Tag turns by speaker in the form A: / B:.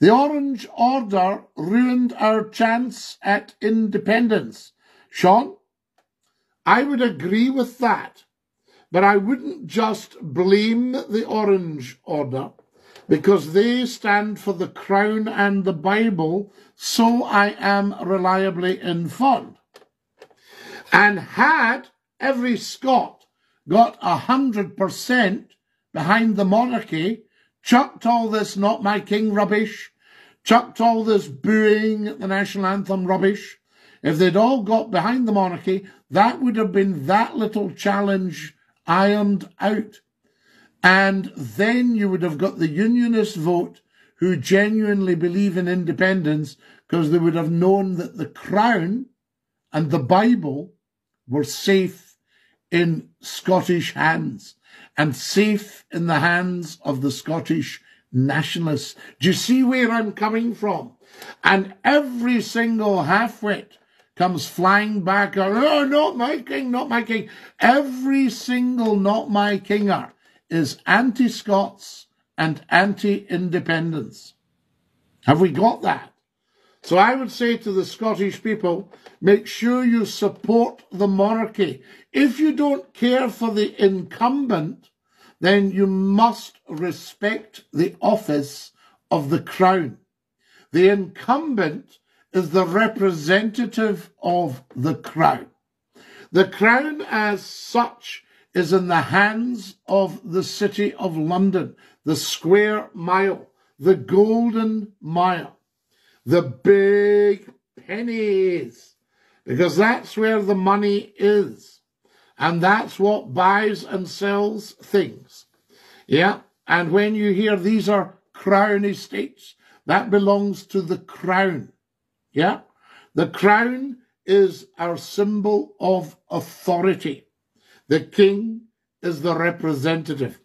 A: The Orange Order ruined our chance at independence. Sean, I would agree with that, but I wouldn't just blame the Orange Order because they stand for the Crown and the Bible, so I am reliably informed. And had every Scot got a hundred percent behind the monarchy, chucked all this not my king rubbish, chucked all this booing at the national anthem rubbish, if they'd all got behind the monarchy, that would have been that little challenge ironed out. And then you would have got the unionist vote who genuinely believe in independence because they would have known that the crown and the Bible were safe in Scottish hands and safe in the hands of the Scottish nationalists. Do you see where I'm coming from? And every single halfwit comes flying back, oh, not my king, not my king. Every single not my kinger is anti-Scots and anti-independence. Have we got that? So I would say to the Scottish people, make sure you support the monarchy. If you don't care for the incumbent, then you must respect the office of the crown. The incumbent is the representative of the crown. The crown as such is in the hands of the city of London, the square mile, the golden mile, the big pennies, because that's where the money is. And that's what buys and sells things. Yeah. And when you hear these are crown estates, that belongs to the crown. Yeah. The crown is our symbol of authority. The king is the representative.